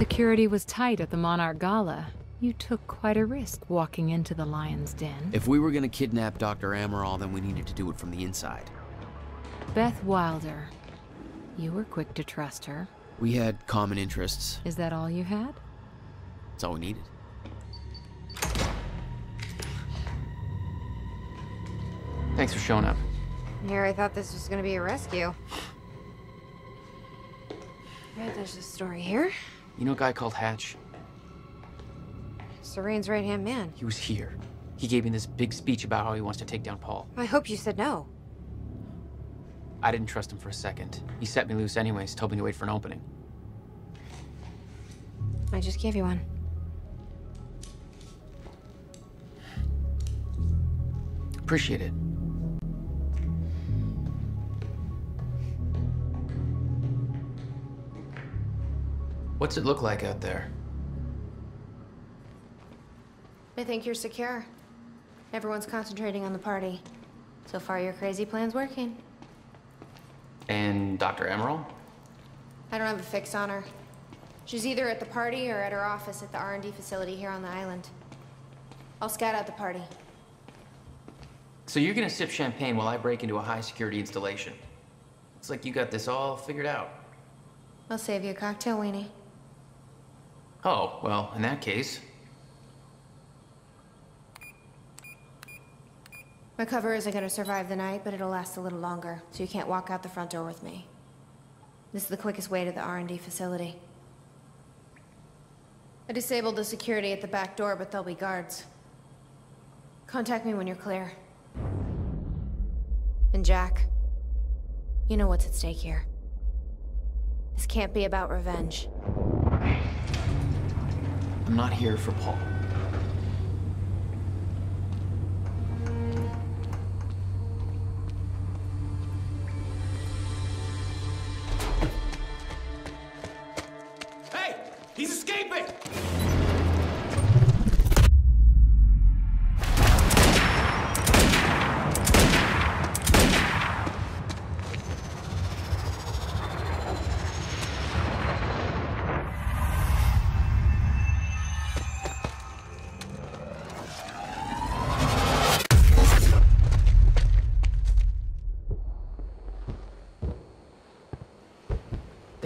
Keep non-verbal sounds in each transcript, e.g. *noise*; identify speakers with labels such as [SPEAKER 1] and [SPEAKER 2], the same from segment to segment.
[SPEAKER 1] Security was tight at the Monarch Gala. You took quite a risk walking into the Lion's Den.
[SPEAKER 2] If we were gonna kidnap Dr. Amaral, then we needed to do it from the inside.
[SPEAKER 1] Beth Wilder. You were quick to trust her.
[SPEAKER 2] We had common interests.
[SPEAKER 1] Is that all you had?
[SPEAKER 2] That's all we needed.
[SPEAKER 3] Thanks for showing up.
[SPEAKER 4] Here, I thought this was gonna be a rescue. Right, there's a story here.
[SPEAKER 3] You know a guy called Hatch?
[SPEAKER 4] Serene's right-hand man.
[SPEAKER 3] He was here. He gave me this big speech about how he wants to take down Paul.
[SPEAKER 4] I hope you said no.
[SPEAKER 3] I didn't trust him for a second. He set me loose anyways, told me to wait for an opening.
[SPEAKER 4] I just gave you one.
[SPEAKER 3] Appreciate it. What's it look like out there?
[SPEAKER 4] I think you're secure. Everyone's concentrating on the party. So far, your crazy plan's working.
[SPEAKER 3] And Dr. Amaral?
[SPEAKER 4] I don't have a fix on her. She's either at the party or at her office at the R&D facility here on the island. I'll scout out the party.
[SPEAKER 3] So you're gonna sip champagne while I break into a high security installation. It's like you got this all figured out.
[SPEAKER 4] I'll save you a cocktail, Weenie.
[SPEAKER 3] Oh, well, in that case,
[SPEAKER 4] My cover isn't gonna survive the night, but it'll last a little longer, so you can't walk out the front door with me. This is the quickest way to the R&D facility. I disabled the security at the back door, but there'll be guards. Contact me when you're clear. And Jack, you know what's at stake here. This can't be about revenge.
[SPEAKER 3] I'm not here for Paul.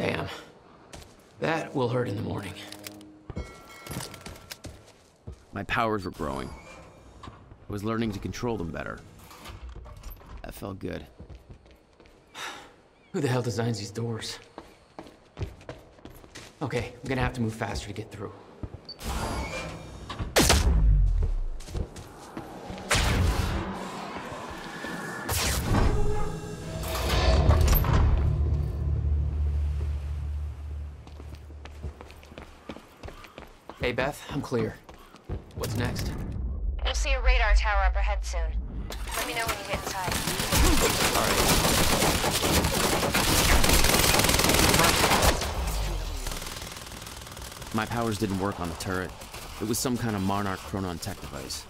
[SPEAKER 3] Damn. That will hurt in the morning.
[SPEAKER 2] My powers were growing. I was learning to control them better. That felt good.
[SPEAKER 3] Who the hell designs these doors? Okay, I'm gonna have to move faster to get through. Beth, I'm clear. What's next?
[SPEAKER 4] You'll see a radar tower up ahead soon. Let me know when you get inside.
[SPEAKER 2] My powers didn't work on the turret. It was some kind of Monarch Chronon tech device.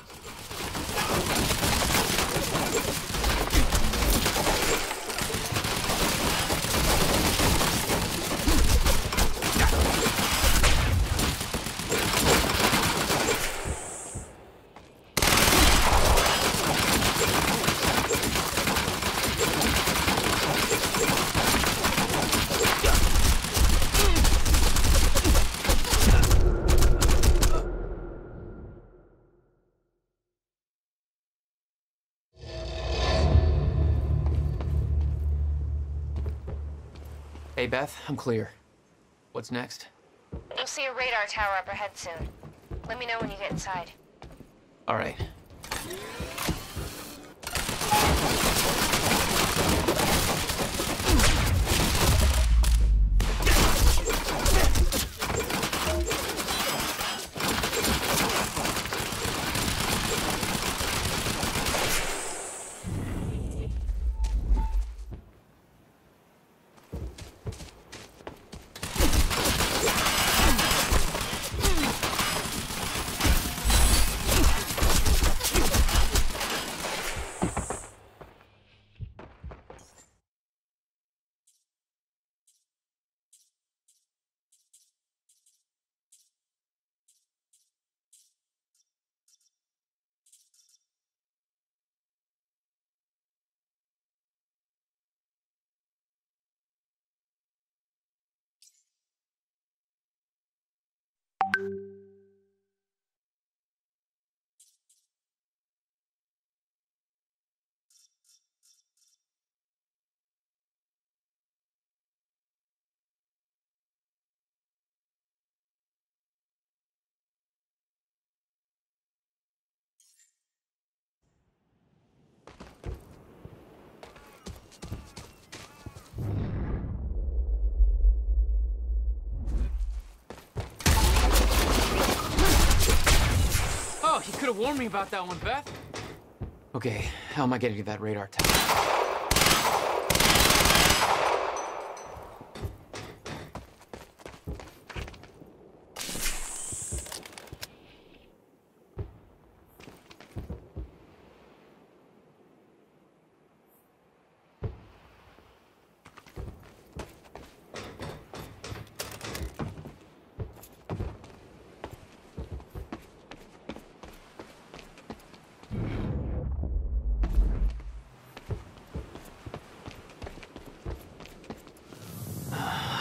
[SPEAKER 3] Hey, Beth, I'm clear. What's next?
[SPEAKER 4] You'll see a radar tower up ahead soon. Let me know when you get inside.
[SPEAKER 3] All right.
[SPEAKER 5] Could have warned me about that one, Beth.
[SPEAKER 3] Okay, how am I getting to that radar tower?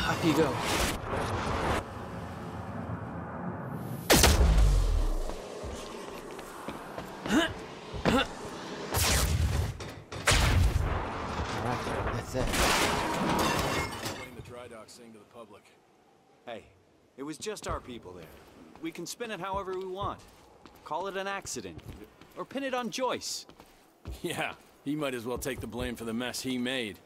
[SPEAKER 3] Up you go. Alright, that's it.
[SPEAKER 6] Letting the dry dock sing to the public.
[SPEAKER 7] Hey, it was just our people there. We can spin it however we want. Call it an accident. Or pin it on Joyce.
[SPEAKER 6] Yeah, he might as well take the blame for the mess he made.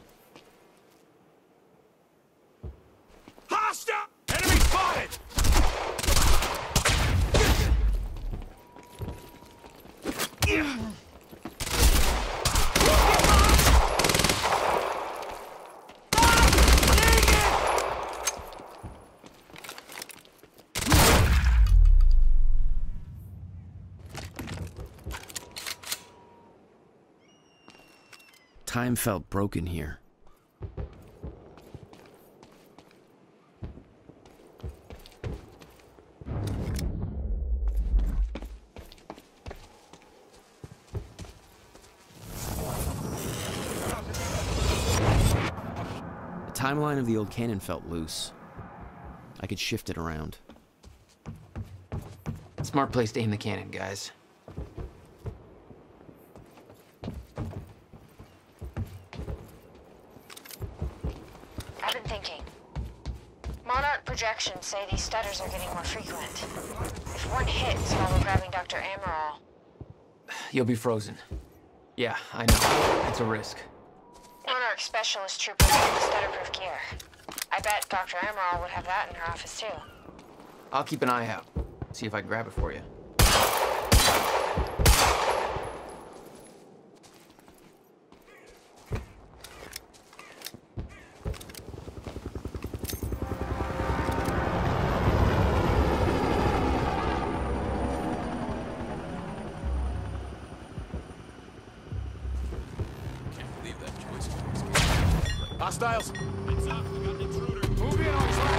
[SPEAKER 2] Time felt broken here. The timeline of the old cannon felt loose. I could shift it around.
[SPEAKER 3] Smart place to aim the cannon, guys.
[SPEAKER 4] Stutters are getting more frequent. If one hits while we're grabbing Dr. Amaral,
[SPEAKER 3] You'll be frozen. Yeah, I know. It's a risk.
[SPEAKER 4] Monarch specialist the stutterproof gear. I bet Dr. Amaral would have that in her office too.
[SPEAKER 3] I'll keep an eye out. See if I can grab it for you.
[SPEAKER 6] Hostiles! Heads up, we got an intruder. Move in on his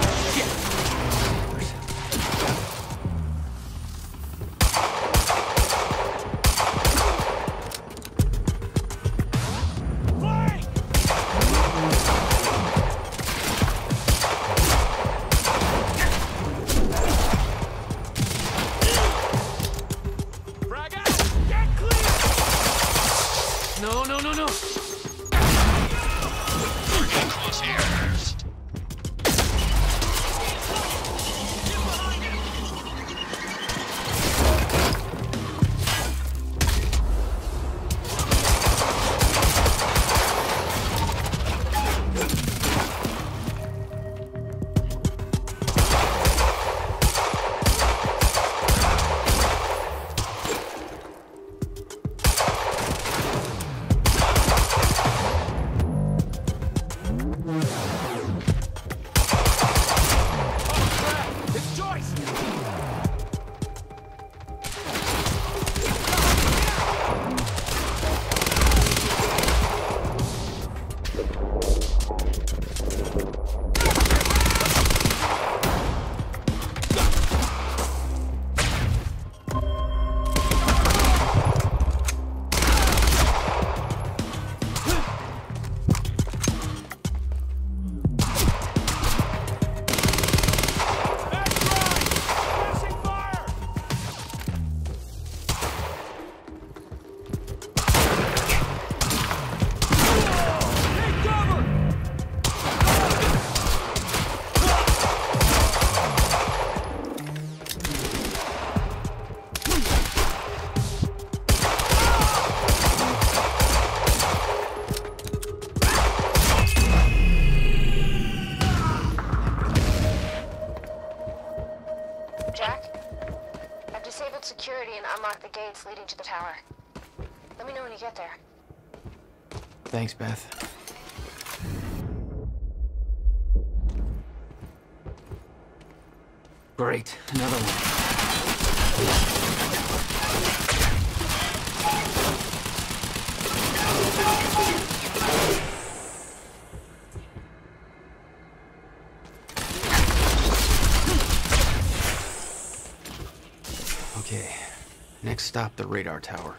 [SPEAKER 6] get
[SPEAKER 4] there.
[SPEAKER 3] Thanks, Beth. Great, another one. Okay, next stop the radar tower.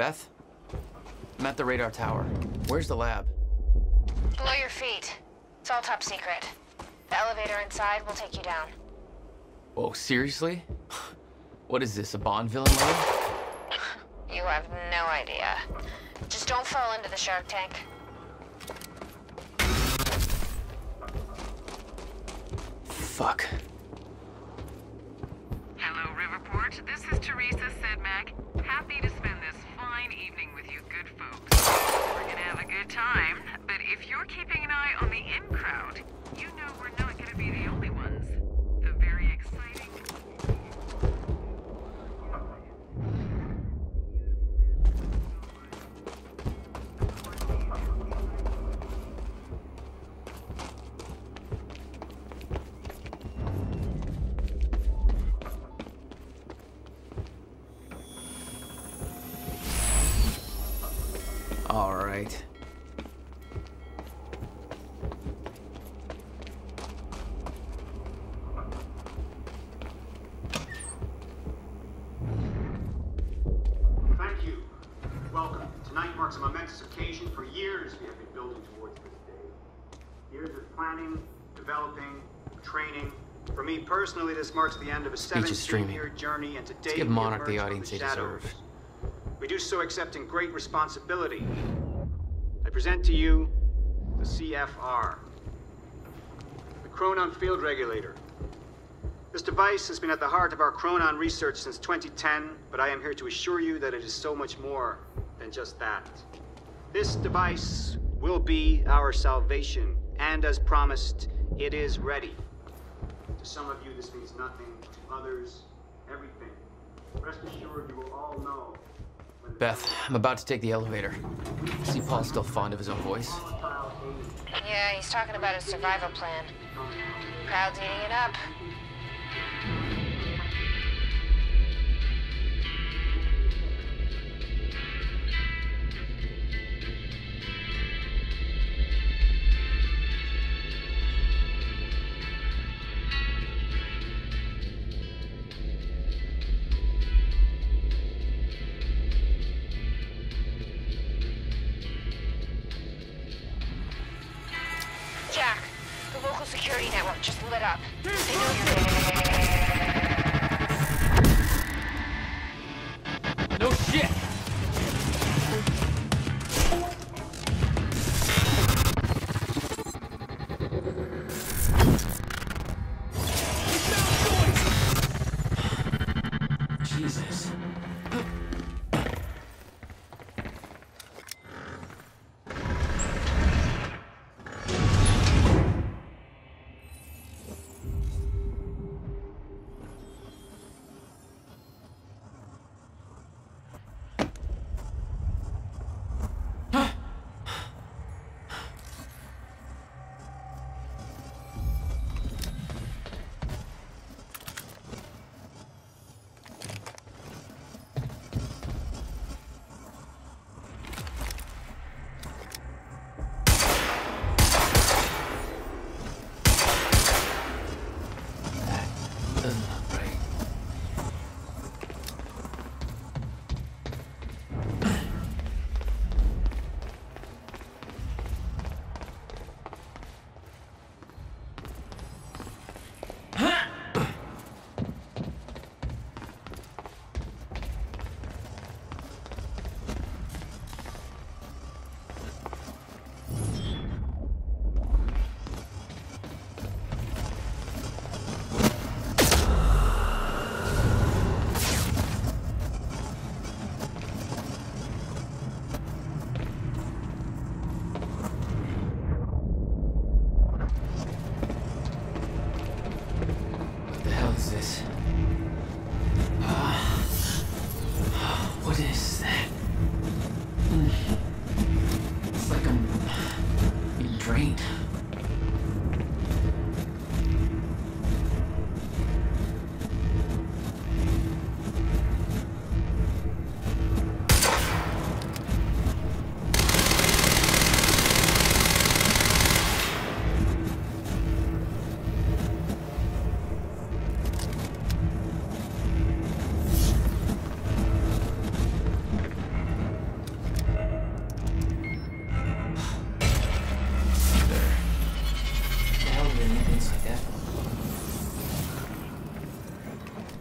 [SPEAKER 3] Beth? I'm at the radar tower. Where's the lab?
[SPEAKER 4] Below your feet. It's all top secret. The elevator inside will take you down.
[SPEAKER 3] Whoa, seriously? *laughs* What is this, a Bond villain? *laughs*
[SPEAKER 4] You have no idea. Just don't fall into the shark tank.
[SPEAKER 3] Fuck.
[SPEAKER 8] Momentous occasion. For years, we have been building towards this day. Years of planning, developing, training. For me personally, this marks the end of a
[SPEAKER 3] Speech is streaming.
[SPEAKER 8] 17-year journey, and today
[SPEAKER 3] give Monarch the audience they
[SPEAKER 8] shadows.
[SPEAKER 3] deserve.
[SPEAKER 8] We do so accepting great responsibility. I present to you the CFR, the Chronon Field Regulator. This device has been at the heart of our Chronon research since 2010, but I am here to assure you that it is so much more than just that. This device will be our salvation, and as promised, it is ready. To some of you, this means nothing. To others, everything. Rest assured, you will all know.
[SPEAKER 3] Beth, I'm about to take the elevator. See Paul's still fond of his own voice?
[SPEAKER 4] Yeah, he's talking about his survival plan. Crowd's eating it up.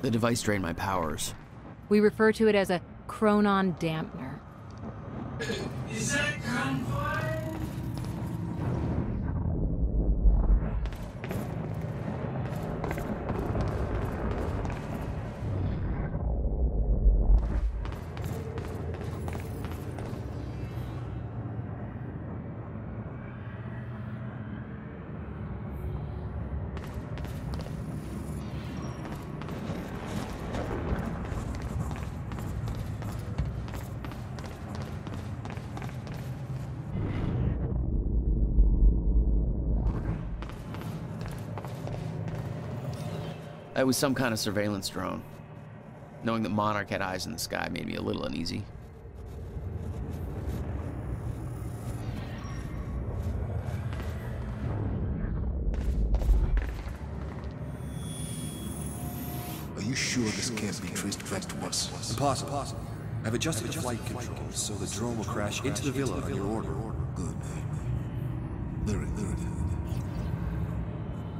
[SPEAKER 4] The
[SPEAKER 2] device drained my powers.
[SPEAKER 1] We refer to it as a chronon dampener.
[SPEAKER 2] It was some kind of surveillance drone. Knowing that Monarch had eyes in the sky made me a little uneasy.
[SPEAKER 9] Are you sure this can't be traced back to us?
[SPEAKER 10] Impossible. I've adjusted the flight controls so the drone will crash into the villa on your order.
[SPEAKER 9] Good.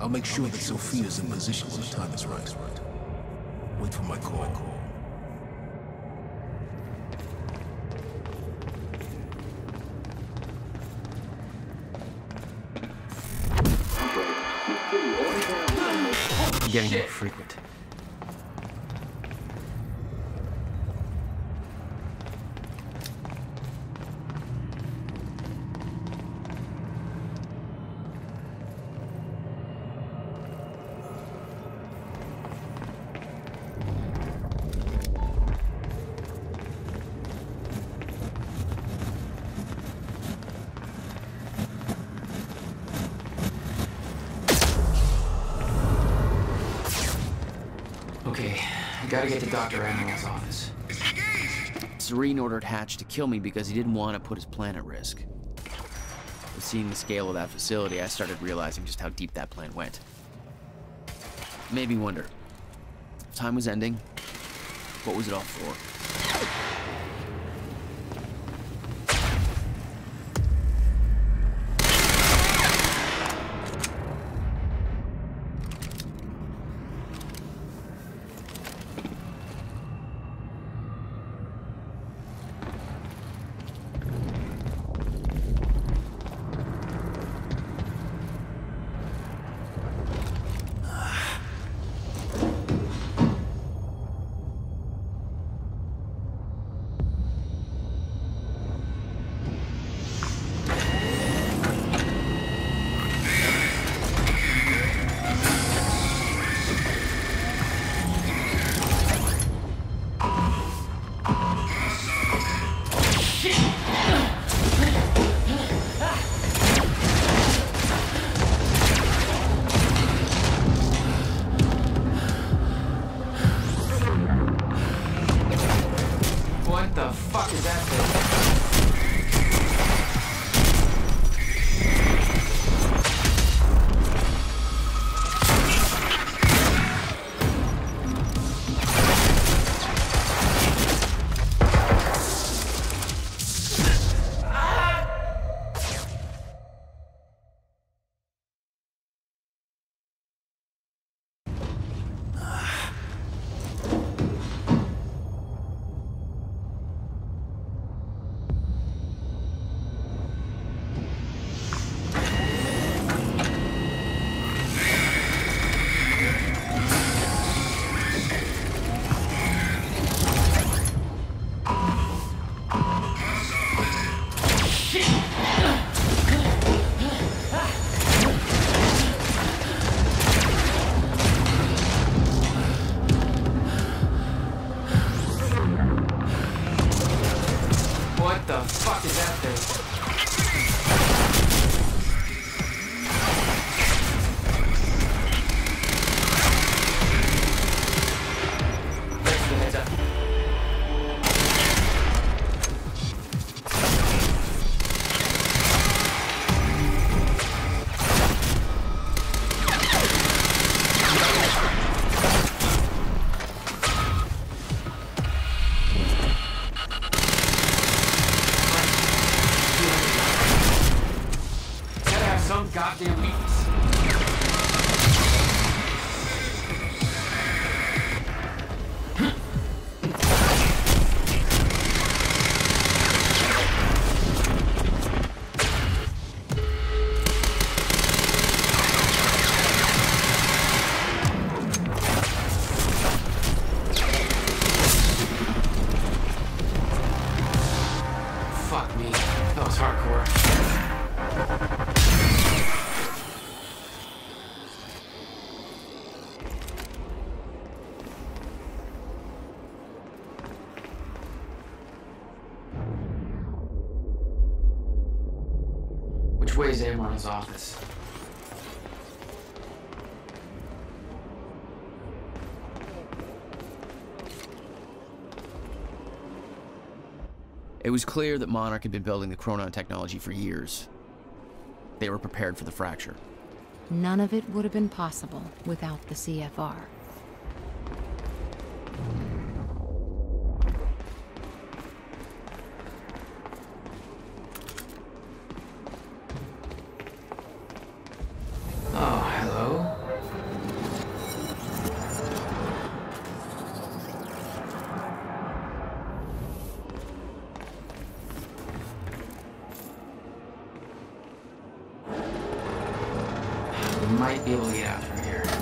[SPEAKER 9] I'll make sure that Sofia's in position when the time is right. Wait for my call.
[SPEAKER 2] Getting more frequent.
[SPEAKER 3] Okay, I gotta get to Dr. Amaral's office.
[SPEAKER 2] Serene ordered Hatch to kill me because he didn't want to put his plan at risk. With seeing the scale of that facility, I started realizing just how deep that plan went. Made me wonder. Time was ending. What was it all for?
[SPEAKER 3] Way office?
[SPEAKER 2] It was clear that Monarch had been building the Chronon technology for years. They were prepared for the fracture.
[SPEAKER 1] None of it would have been possible without the CFR.
[SPEAKER 3] Might be able to get out from here.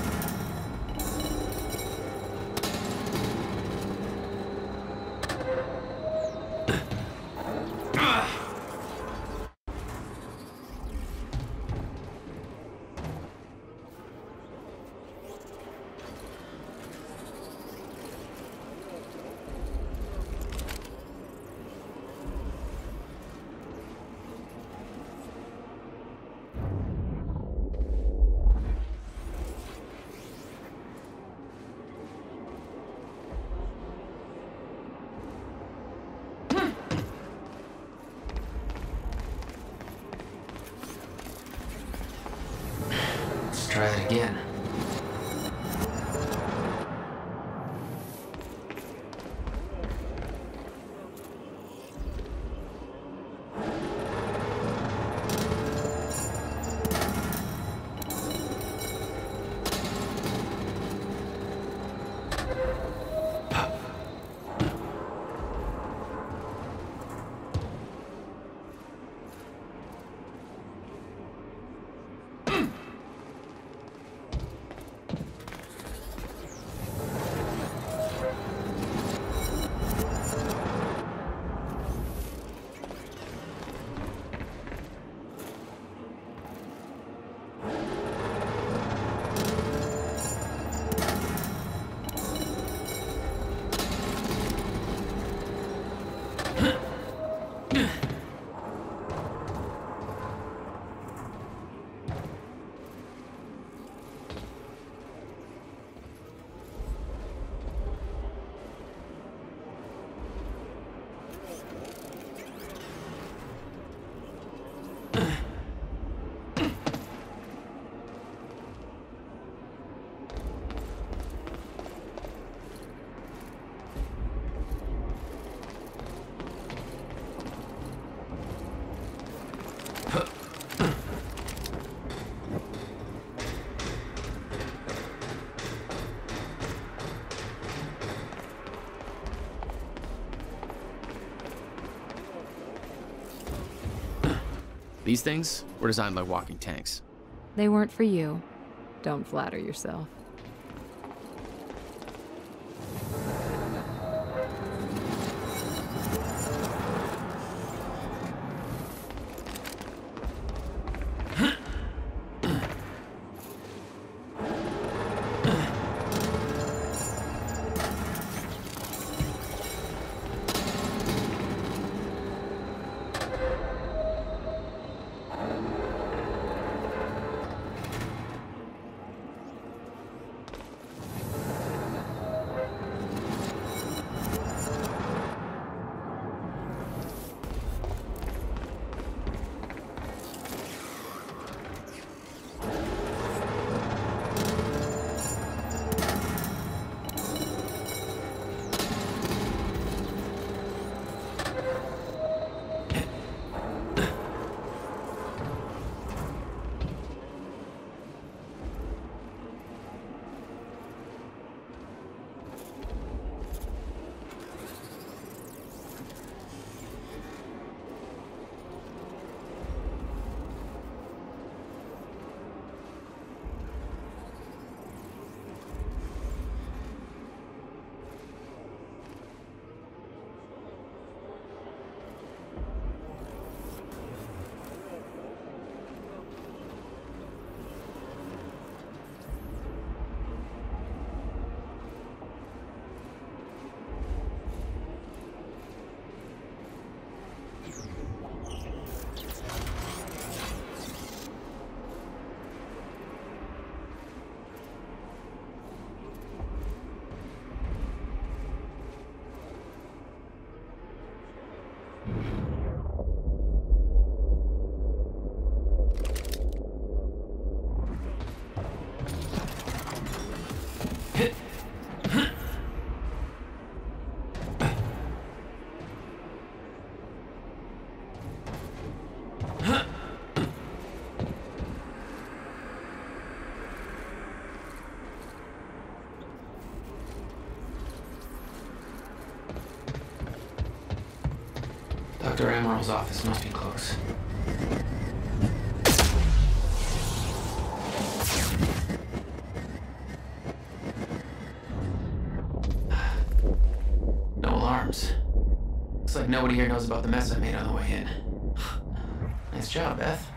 [SPEAKER 2] These things were designed by walking tanks.
[SPEAKER 1] They weren't for you. Don't flatter yourself.
[SPEAKER 3] Dr. Amaral's office must be close. *sighs* No alarms. Looks like nobody here knows about the mess I made on the way in. *sighs* Nice job, Beth.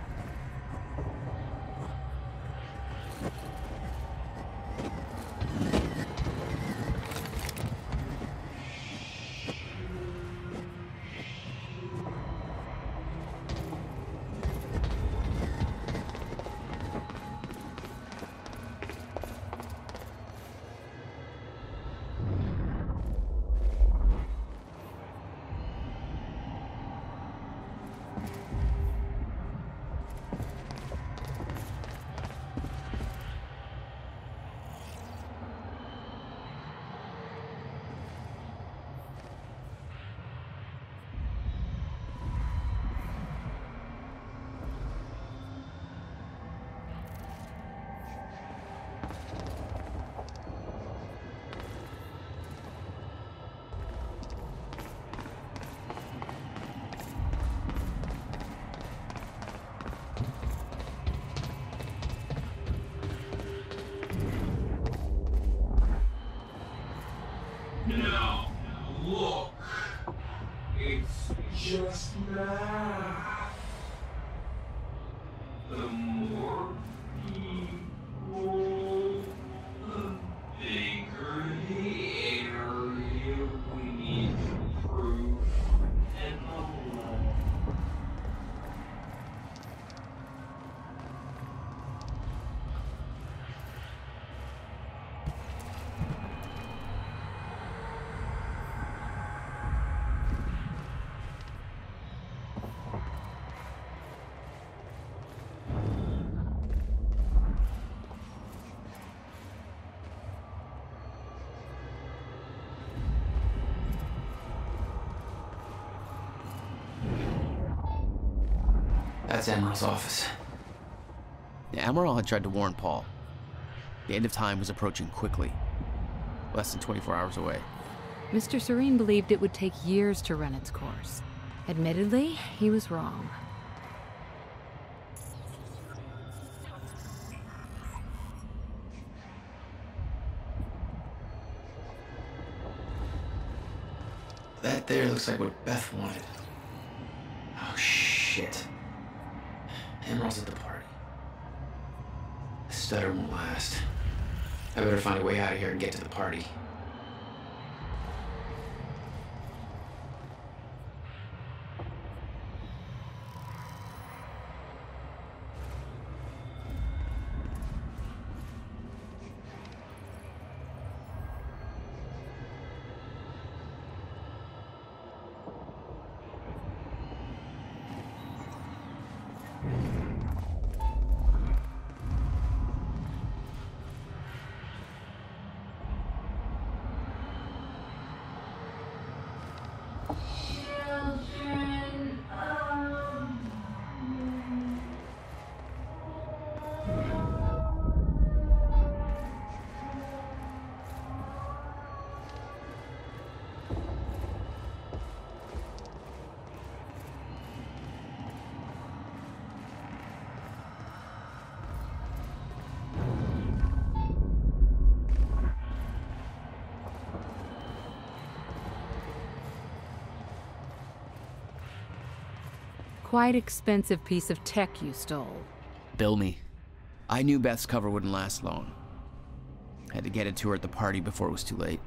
[SPEAKER 3] That's Amaral's office.
[SPEAKER 2] Amaral had tried to warn Paul. The end of time was approaching quickly, less than 24 hours away.
[SPEAKER 1] Mr. Serene believed it would take years to run its course. Admittedly, he was wrong.
[SPEAKER 3] That there looks like what Beth wanted. Oh, shit. Amaral's at the party. The stutter won't last. I better find a way out of here and get to the party.
[SPEAKER 1] Quite expensive piece of tech you stole.
[SPEAKER 2] Bill me. I knew Beth's cover wouldn't last long. Had to get it to her at the party before it was too late.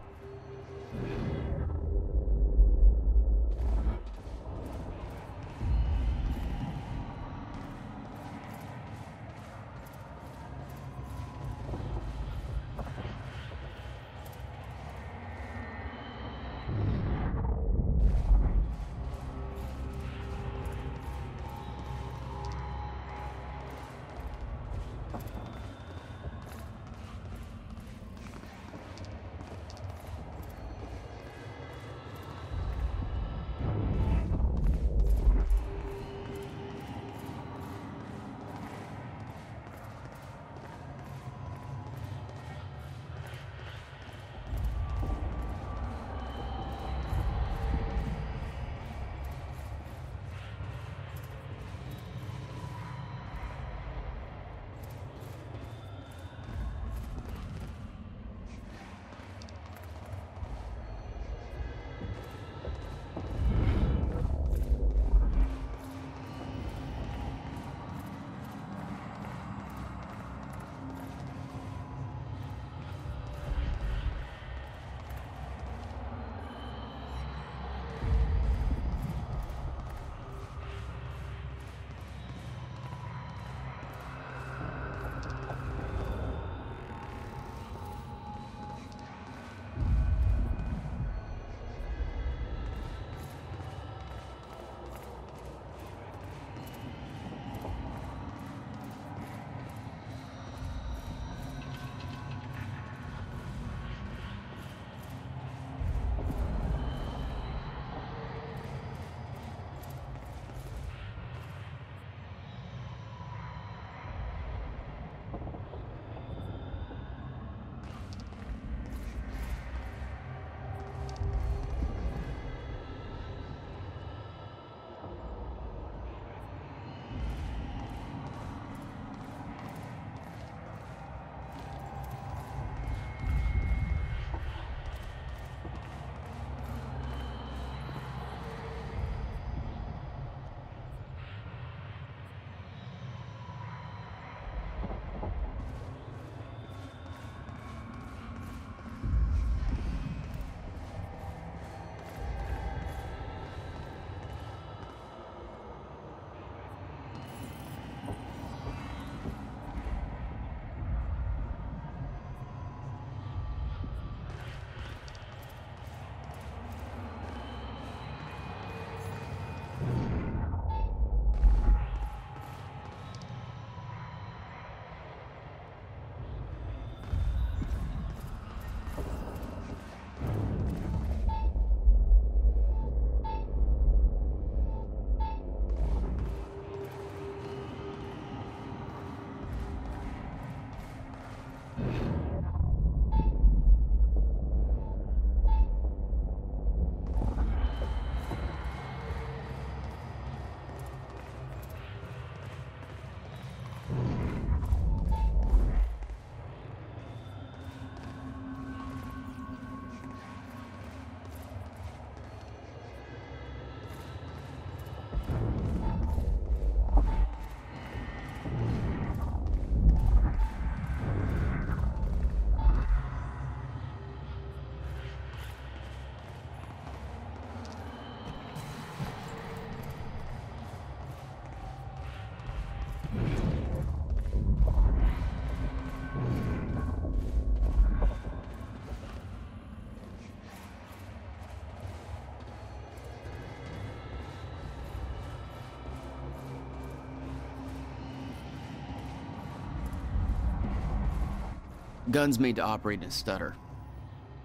[SPEAKER 2] Guns made to operate in a stutter.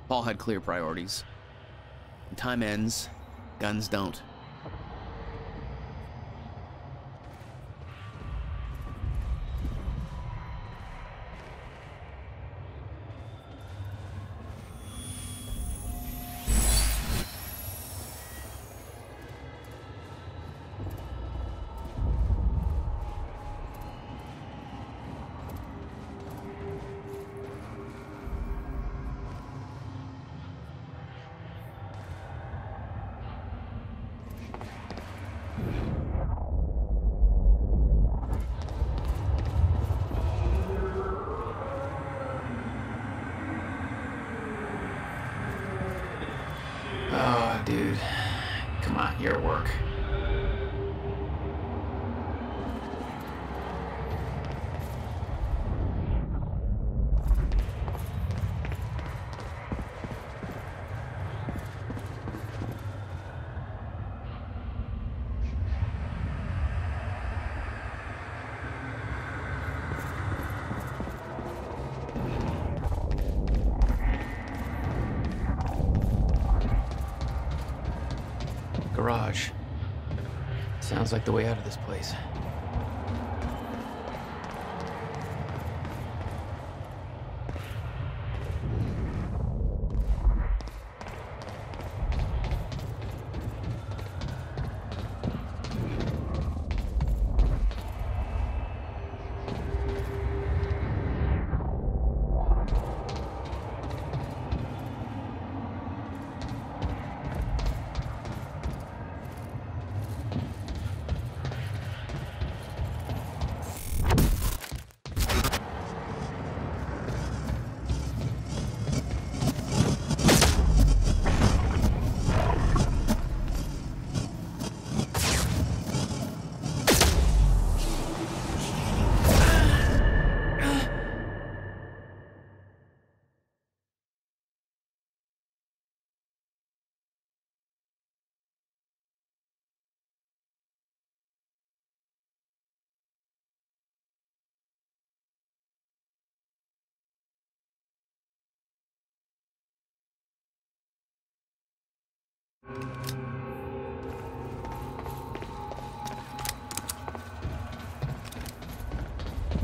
[SPEAKER 2] Paul had clear priorities. Time ends, guns don't.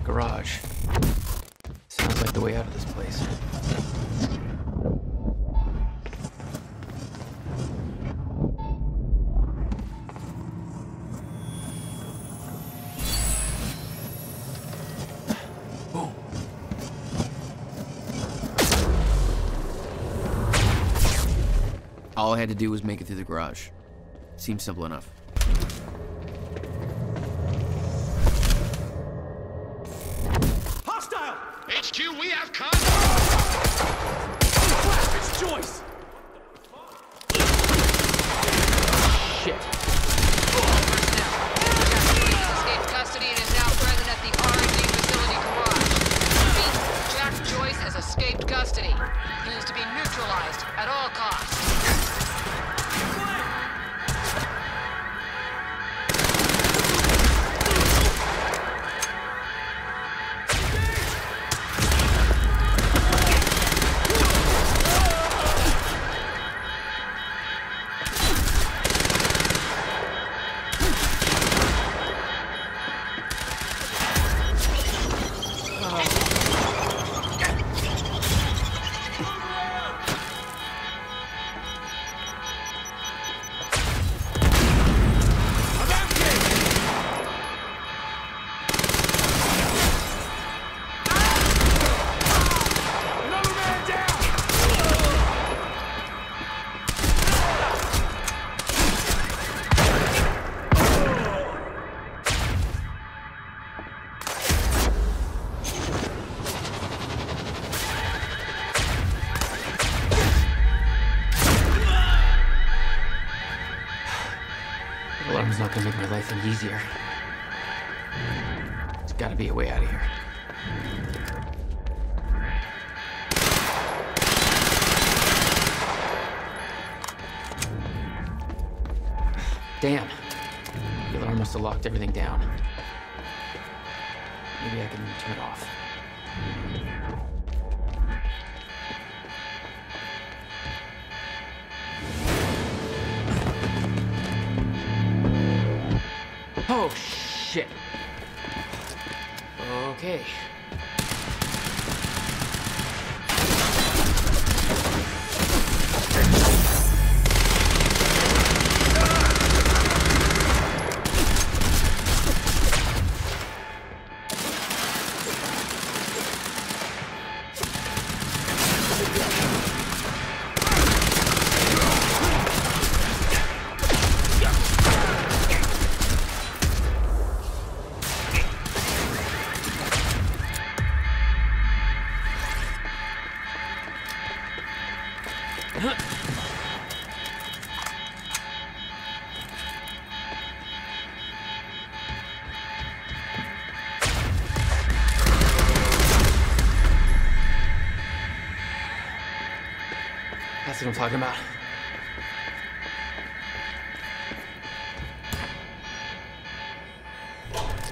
[SPEAKER 3] Garage. Sounds like the way out of this place.
[SPEAKER 2] All I had to do was make it through the garage. Seems simple enough.
[SPEAKER 11] HQ, we have contact!
[SPEAKER 6] It's Joyce!
[SPEAKER 2] Shit.
[SPEAKER 12] escaped custody and is now present at the R&D facility garage. Repeat, Jack Joyce has escaped custody. He is to be neutralized at all costs.
[SPEAKER 3] Alarm's not gonna make my life any easier. There's gotta be a way out of here. Damn. The alarm must have locked everything down. Maybe I can turn it off. Shit. Okay. That's what I'm talking about.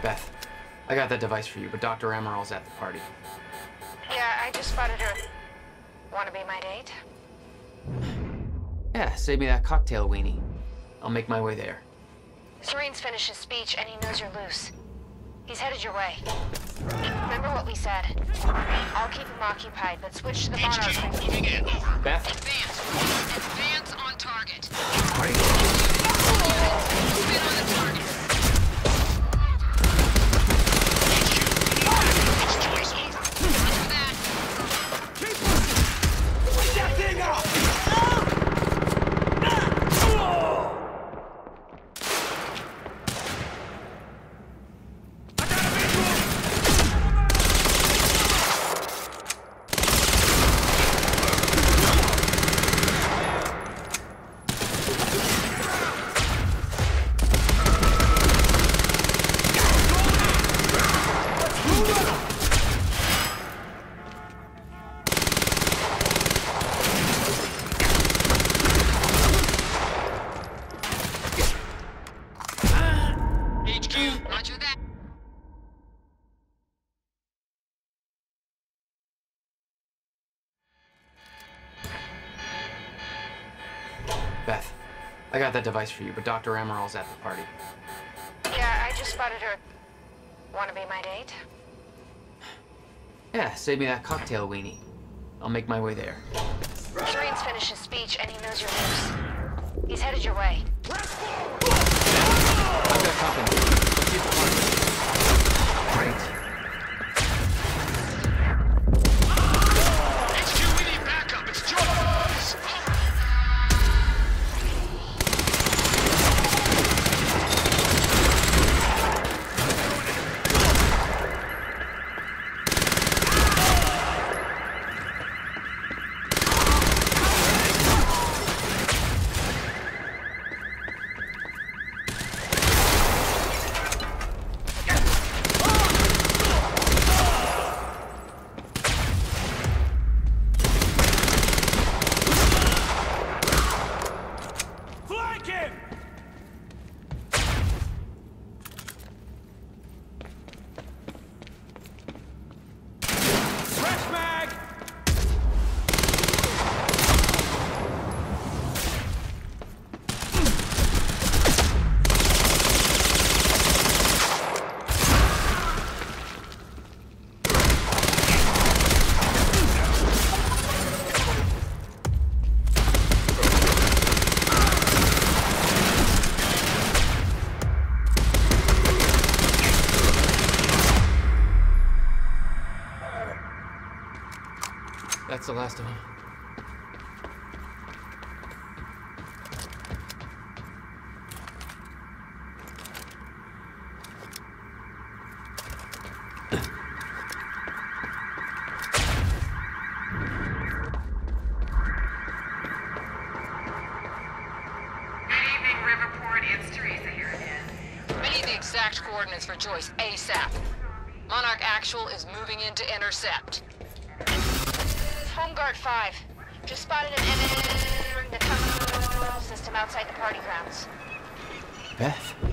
[SPEAKER 3] Beth, I got that device for you, but Dr. Amaral's at the party.
[SPEAKER 4] Yeah, I just spotted her. Wanna be my date?
[SPEAKER 3] Yeah, save me that cocktail weenie. I'll make my way there.
[SPEAKER 4] Serene's finished his speech and he knows you're loose. He's headed your way. Remember what we said. I'll keep him occupied, but switch to the Monarch.
[SPEAKER 11] Moving in. Over.
[SPEAKER 3] Beth?
[SPEAKER 12] Advance. Advance on target.
[SPEAKER 3] Party.
[SPEAKER 12] Move in on the target.
[SPEAKER 3] I got that device for you, but Dr. Amaral's at the party.
[SPEAKER 4] Yeah, I just spotted her. Wanna be my date?
[SPEAKER 3] Yeah, save me that cocktail weenie. I'll make my way there.
[SPEAKER 4] Serene's finished his speech and he knows you're loose. He's headed your way.
[SPEAKER 3] I've got company. Let's see the. Great. The last of them.
[SPEAKER 5] Good evening, Riverport. It's Teresa here again.
[SPEAKER 12] Need the exact coordinates for Joyce ASAP. Monarch Actual is moving in to intercept.
[SPEAKER 4] Guard 5. Just spotted an enemy entering the system outside the party grounds.
[SPEAKER 3] Beth?